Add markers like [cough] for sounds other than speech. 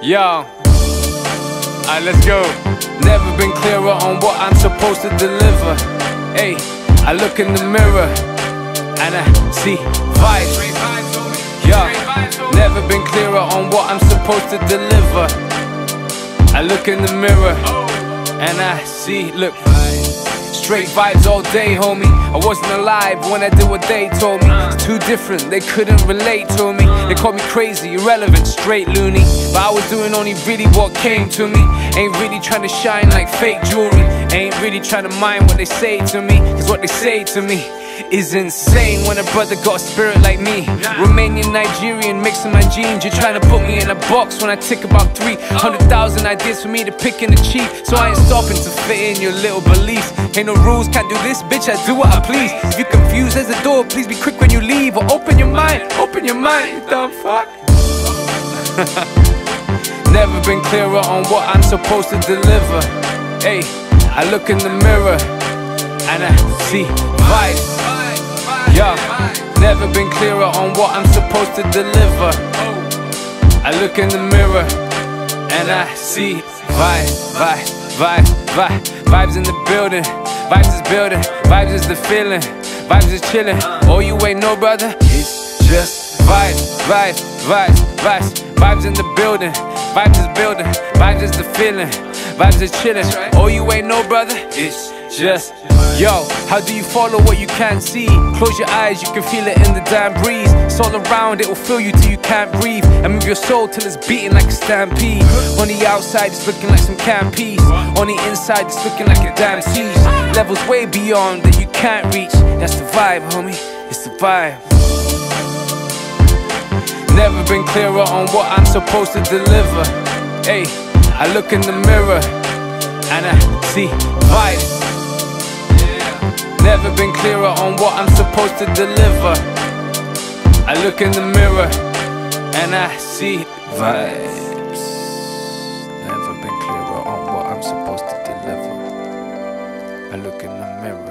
Yo, alright, let's go. Never been clearer on what I'm supposed to deliver. Hey, I look in the mirror and I see vibes. Yo, never been clearer on what I'm supposed to deliver. I look in the mirror and I see, look. Straight vibes all day, homie. I wasn't alive when I did what they told me. It's too different, they couldn't relate to me. They called me crazy, irrelevant, straight loony. But I was doing only really what came to me. Ain't really trying to shine like fake jewelry. Ain't really trying to mind what they say to me. Cause what they say to me is insane when a brother got a spirit like me. Romanian, Nigerian, mixing my genes. You're trying to put me in a box when I tick about 300,000 ideas for me to pick and achieve. So I ain't stopping to fit in your little beliefs. Ain't no rules, can't do this, bitch. I do what I please. If you're confused, there's a door. Please be quick when you leave, or open your mind. Open your mind, you dumb fuck. [laughs] Never been clearer on what I'm supposed to deliver. Hey, I look in the mirror and I see vibes. Never been clearer on what I'm supposed to deliver. I look in the mirror and I see vibes, vibes, vibes, vibes, vibes in the building. Vibes is building, vibes is the feeling, vibes is chilling. Oh, you ain't no brother, it's just vibes, vibes, vibes, vibes, vibes in the building. Vibes is building, vibes is the feeling, vibes is chilling. Oh, you ain't no brother, it's just Yo, how do you follow what you can't see? Close your eyes, you can feel it in the damn breeze. It's all around, it will fill you till you can't breathe. And move your soul till it's beating like a stampede. On the outside, it's looking like some peas. On the inside, it's looking like a damn siege. Levels way beyond that you can't reach. That's the vibe, homie. It's the vibe. Never been clearer on what I'm supposed to deliver. Hey, I look in the mirror and I see vibes. Never been clearer on what I'm supposed to deliver. I look in the mirror and I see vibes. Never been clearer on what I'm supposed to deliver. I look in the mirror.